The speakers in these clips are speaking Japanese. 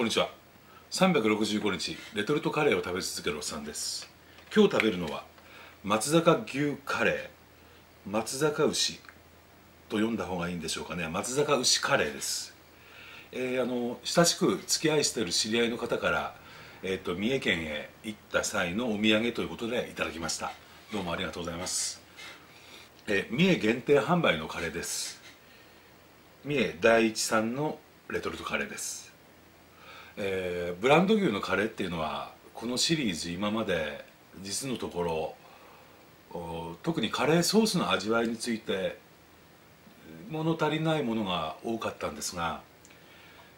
こんにちは。365日レトルトカレーを食べ続けるおっさんです。今日食べるのは松坂牛カレー松坂牛と読んだ方がいいんでしょうかね。松坂牛カレーです。えー、あの親しく付き合いしている知り合いの方から、えーと、三重県へ行った際のお土産ということでいただきました。どうもありがとうございます、えー、三重限定販売のカレーです。三重第一産のレトルトカレーです、えー、ブランド牛のカレーっていうのはこのシリーズ今まで実のところ特にカレーソースの味わいについて物足りないものが多かったんですが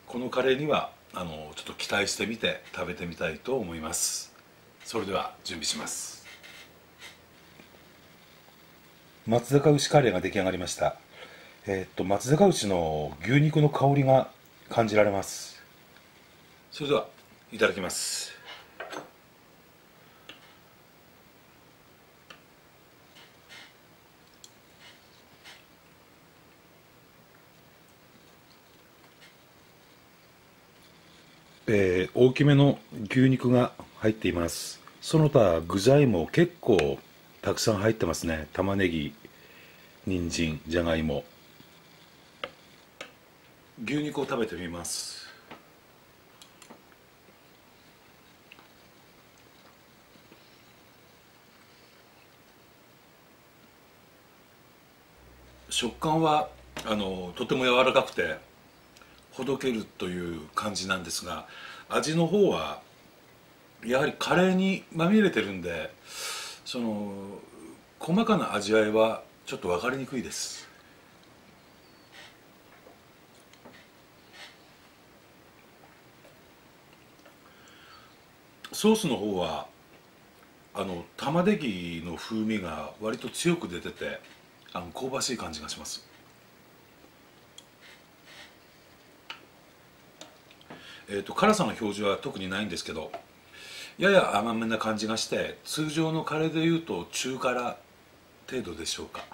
このカレーにはあのちょっと期待してみて食べてみたいと思います。それでは準備します。松坂牛カレーが出来上がりました。えー、っと松坂牛の牛肉の香りが感じられます。それではいただきます。えー、大きめの牛肉が入っています。その他具材も結構たくさん入ってますね。玉ねぎ人参じゃがいも。牛肉を食べてみます。食感はあのとても柔らかくてほどけるという感じなんですが味の方はやはりカレーにまみれてるんでその細かな味わいはちょっと分かりにくいです。ソースの方はあの玉ねぎの風味が割と強く出ててあの香ばしい感じがします。えーと、辛さの表示は特にないんですけどやや甘めな感じがして通常のカレーでいうと中辛程度でしょうか。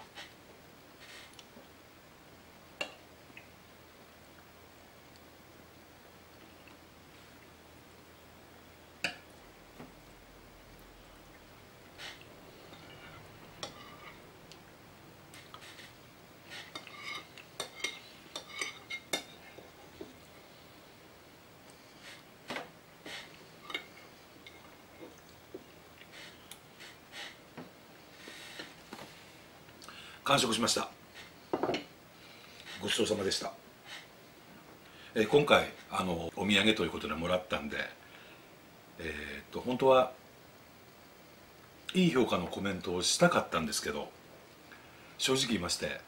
完食しました。ごちそうさまでした、えー、今回あのお土産ということでもらったんでえー、っと本当はいい評価のコメントをしたかったんですけど正直言いまして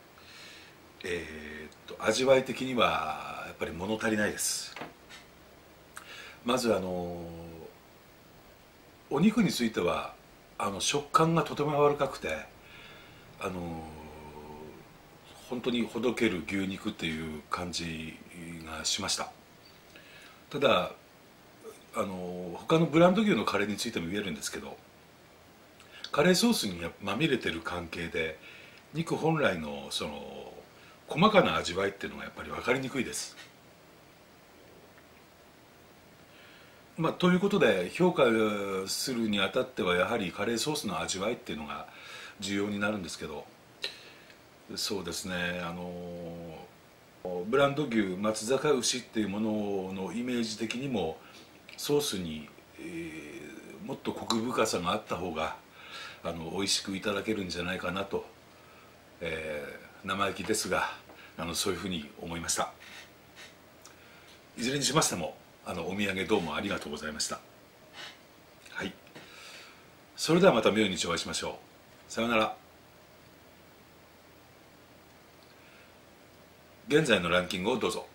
えー、っと味わい的にはやっぱり物足りないです。まずあのお肉についてはあの食感がとても柔らかくてあの本当にほどける牛肉っていう感じがしました。ただあの他のブランド牛のカレーについても言えるんですけどカレーソースにまみれてる関係で肉本来のその細かな味わいっていうのがやっぱり分かりにくいです。まあ、ということで評価するにあたってはやはりカレーソースの味わいっていうのが重要になるんですけどそうですね。あのブランド牛松坂牛っていうもののイメージ的にもソースに、えー、もっとコク深さがあった方があの美味しくいただけるんじゃないかなと、えー、生意気ですがあのそういうふうに思いました。いずれにしましてもあのお土産どうもありがとうございました。はい。それではまた明日お会いしましょう。さようなら。現在のランキングをどうぞ。